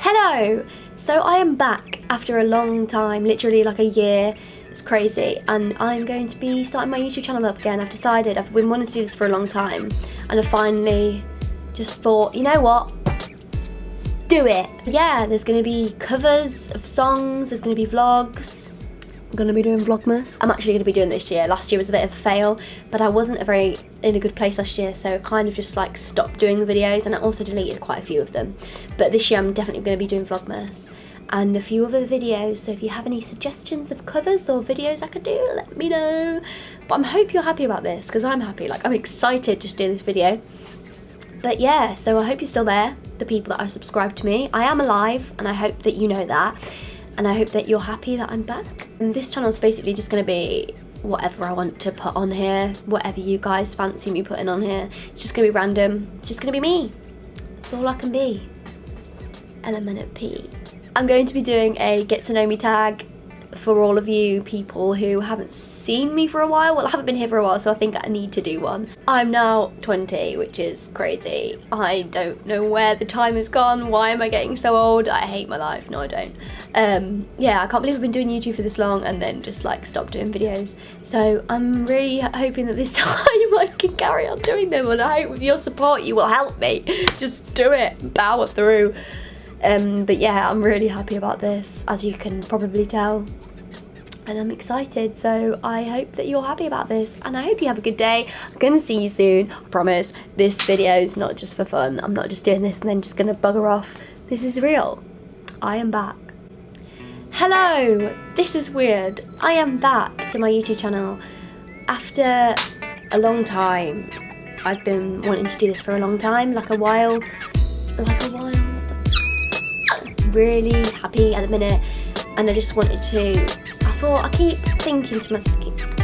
Hello! So I am back after a long time, literally like a year. It's crazy. And I'm going to be starting my YouTube channel up again. I've decided, I've been wanting to do this for a long time. And I finally just thought, you know what? Do it. Yeah, there's going to be covers of songs, there's going to be vlogs. Going to be doing Vlogmas. I'm actually going to be doing this year. Last year was a bit of a fail, but I wasn't a very in a good place last year, so I kind of just like stopped doing the videos and I also deleted quite a few of them. But this year I'm definitely going to be doing Vlogmas and a few other videos, so if you have any suggestions of covers or videos I could do, let me know. But I hope you're happy about this, because I'm happy. Like, I'm excited just doing this video. But yeah, so I hope you're still there, the people that are subscribed to me. I am alive, and I hope that you know that. And I hope that you're happy that I'm back. And this channel is basically just going to be whatever I want to put on here, whatever you guys fancy me putting on here. It's just going to be random. It's just going to be me. It's all I can be. Element of P. I'm going to be doing a get to know me tag for all of you people who haven't seen me for a while. Well, I haven't been here for a while, so I think I need to do one. I'm now 20, which is crazy. I don't know where the time has gone. Why am I getting so old? I hate my life. No, I don't. Um, yeah, I can't believe I've been doing YouTube for this long and then just like stop doing videos. So I'm really hoping that this time I can carry on doing them and I hope with your support you will help me. Just do it. Power through. Um, but yeah, I'm really happy about this, as you can probably tell. And I'm excited, so I hope that you're happy about this, and I hope you have a good day. I'm gonna see you soon, I promise. This video is not just for fun. I'm not just doing this and then just gonna bugger off. This is real. I am back. Hello, this is weird. I am back to my YouTube channel after a long time. I've been wanting to do this for a long time, like a while, like a while really happy at the minute and I just wanted to, I thought I keep thinking to myself,